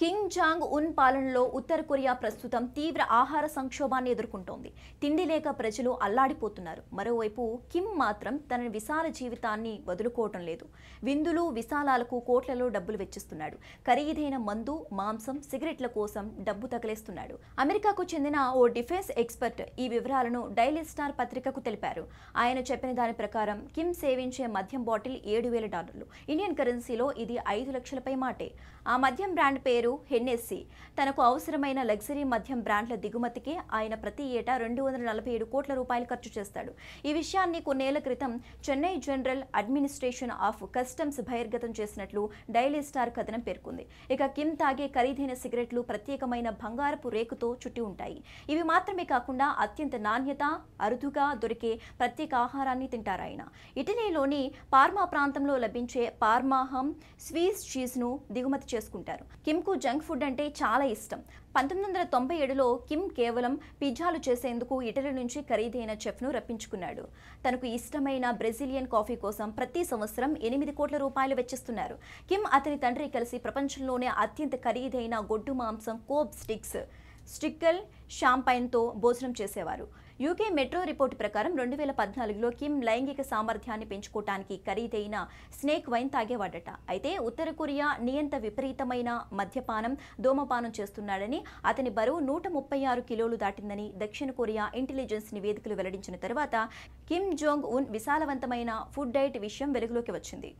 King Jong Un పాలనలో ఉత్తర Korea ప్రస్తుతం తీవ్ర ఆహార సంక్షోభాన్ని ఎదుర్కొంటోంది. తిండి లేక ప్రజలు అల్లాడిపోతున్నారు. మరోవైపు కిమ్ మాత్రం తన విశాల జీవితాన్ని వదులుకోవటం లేదు. విందులు విశాలాలకు కోట్లలో డబ్బులు వెచ్చిస్తున్నాడు. ఖరీదైన మందు మాంసం సిగరెట్ల కోసం డబ్బు తగలేస్తున్నాడు. అమెరికాకు చెందిన ఓ డిఫెన్స్ ఎక్స్పర్ట్ ఈ వివరాలను డైలీ స్టార్ పత్రికకు తెలిపారు. ఆయన చెప్పిన దాని ప్రకారం కిమ్ సేవించే మద్యం బాటిల్ ఏడు వేల డాలర్లు. ఇండియన్ కరెన్సీలో ఇది ఐదు లక్షలపై మాటే. ఆ మద్యం బ్రాండ్ పేరు హెన్నెస్సీ తనకు అవసరమైన లగ్జరీ మద్యం బ్రాండ్ల దిగుమతికి ఆయన ప్రతి ఏటా రెండు వందల నలభై ఏడు కోట్ల రూపాయలు ఖర్చు చేస్తాడు. ఈ విషయాన్ని కొన్నేళ్ళ క్రితం Chennai general administration of customs బహిర్గతం చేసినట్లు డైలీ స్టార్ కథనం పేర్కొంది. ఇక కిమ్ తాగే ఖరీదైన సిగరెట్లు ప్రత్యేకమైన బంగారపు రేకుతో చుట్టి ఉంటాయి. ఇవి మాత్రమే కాకుండా అత్యంత నాణ్యత అరుదుగా దొరికే ప్రత్యేక ఆహారాన్ని తింటారాయన ఇటలీలోని పార్మా ప్రాంతంలో లభించే పార్మాహం స్వీస్ చీజ్ను దిగుమతి చేసుకుంటారు. కిమ్కు జంక్ ఫుడ్ అంటే చాలా ఇష్టం. పంతొమ్మిది వందల తొంభై ఏడులో కిమ్ కేవలం పిజ్జాలు చేసేందుకు ఇటలీ నుంచి ఖరీదైన చెఫ్ను రప్పించుకున్నాడు. తనకు ఇష్టమైన బ్రెజిలియన్ కాఫీ కోసం ప్రతి సంవత్సరం ఎనిమిది కోట్ల రూపాయలు వెచ్చిస్తున్నారు. కిమ్ అతని తండ్రి కలిసి ప్రపంచంలోనే అత్యంత ఖరీదైన గొడ్డు మాంసం కోబ్ స్టిక్స్ స్టిక్కల్ షాంపైన్తో భోజనం చేసేవారు. యూకే మెట్రో రిపోర్టు ప్రకారం రెండు వేల పద్నాలుగులో కిమ్ లైంగిక సామర్థ్యాన్ని పెంచుకోవటానికి ఖరీదైన స్నేక్ వైన్ తాగేవాడట. అయితే ఉత్తర కొరియా నియంత విపరీతమైన మద్యపానం ధూమపానం చేస్తున్నాడని అతని బరువు నూట ముప్పై ఆరు కిలోలు దాటిందని దక్షిణ కొరియా ఇంటెలిజెన్స్ నివేదికలు వెల్లడించిన తర్వాత Kim Jong Un విశాలవంతమైన food diet విషయం వెలుగులోకి వచ్చింది.